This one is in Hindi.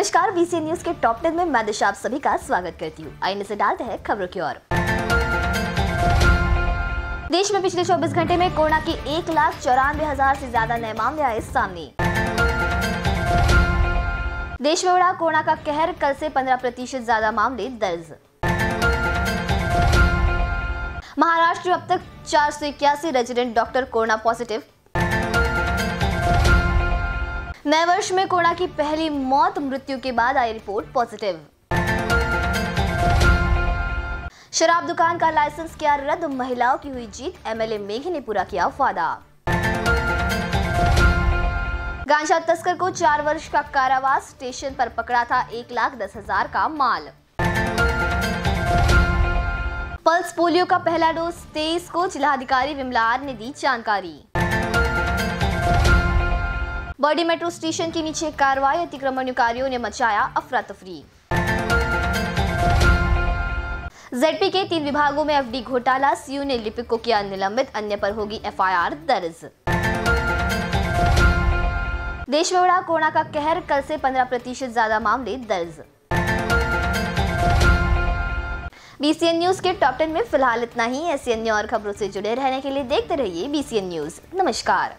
बीसी न्यूज़ के टॉप टेन में मैं दिशा आप सभी का स्वागत करती हूँ। आइए से डालते हैं खबरों की ओर। देश में पिछले 24 घंटे में कोरोना के एक लाख चौरानवे हज़ार ऐसी ज़्यादा नए मामले आए सामने। देश में उड़ा कोरोना का कहर, कल से 15 प्रतिशत ज़्यादा मामले दर्ज। महाराष्ट्र में अब तक चार सौ इक्यासी रेजिडेंट डॉक्टर कोरोना पॉजिटिव नए वर्ष में कोरोना की पहली मौत मृत्यु के बाद आई रिपोर्ट पॉजिटिव। शराब दुकान का लाइसेंस किया रद्द, महिलाओं की हुई जीत, एमएलए मेघी ने पूरा किया वादा। गांजा तस्कर को चार वर्ष का कारावास, स्टेशन पर पकड़ा था एक लाख दस हज़ार का माल। पल्स पोलियो का पहला डोज तेईस को जिलाधिकारी विमलार ने दी जानकारी। बर्डी मेट्रो स्टेशन के नीचे कार्रवाई अतिक्रमणकारियों ने मचाया अफरा तफरी जेडपी के तीन विभागों में एफडी घोटाला सीयू ने लिपिक को किया निलंबित, अन्य पर होगी एफआईआर दर्ज। देश में उड़ा कोरोना का कहर, कल से 15 प्रतिशत ज़्यादा मामले दर्ज। बीसीएन न्यूज़ के टॉप टेन में फ़िलहाल इतना ही। ऐसी अन्य और खबरों से जुड़े रहने के लिए देखते रहिए बीसीएन न्यूज़। नमस्कार।